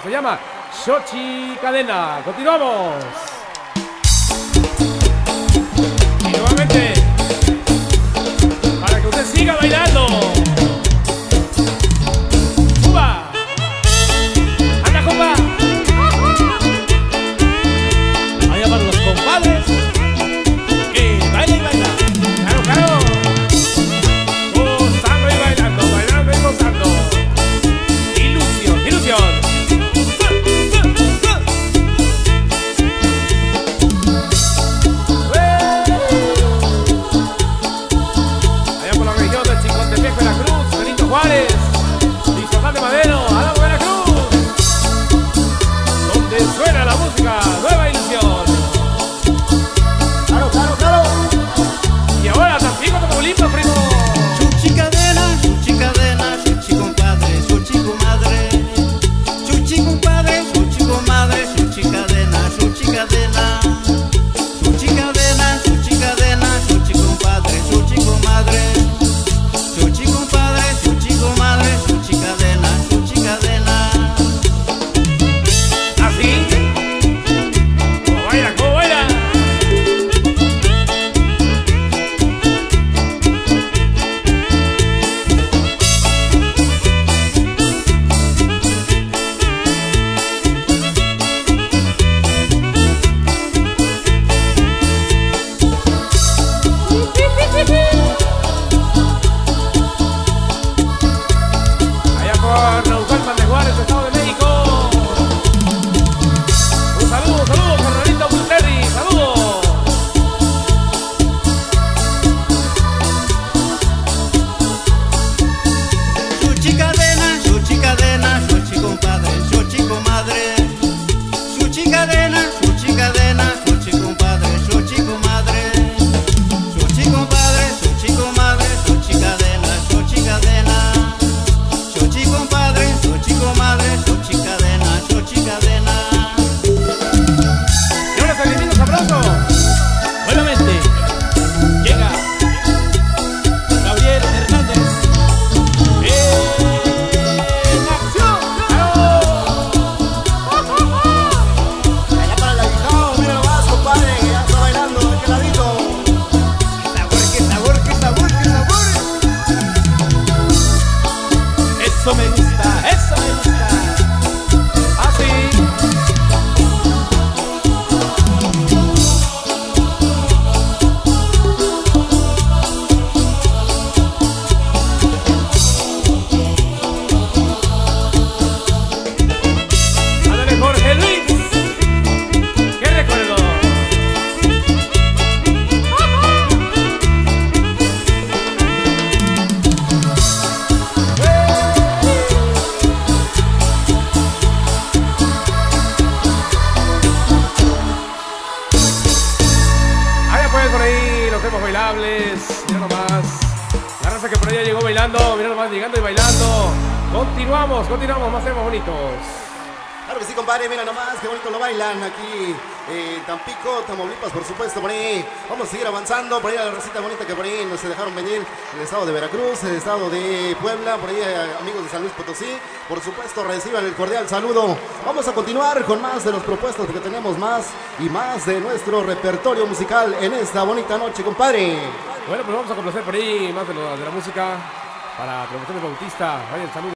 Se llama Xochi Cadena. Continuamos. Por ahí los temas bailables. Mira nomás. La raza que por allá llegó bailando. Mira nomás llegando y bailando. Continuamos, continuamos, más temas bonitos. Claro que sí, compadre, mira nomás, qué bonito lo bailan aquí en Tampico, Tamaulipas, por supuesto, por ahí. Vamos a seguir avanzando, por ahí a la racita bonita que por ahí nos dejaron venir el estado de Veracruz, el estado de Puebla, por ahí eh, amigos de San Luis Potosí. Por supuesto, reciban el cordial saludo. Vamos a continuar con más de los propuestos porque tenemos más y más de nuestro repertorio musical en esta bonita noche, compadre. Bueno, pues vamos a complacer por ahí más de, lo- de la música para Promociones Bautista. Vaya el saludo.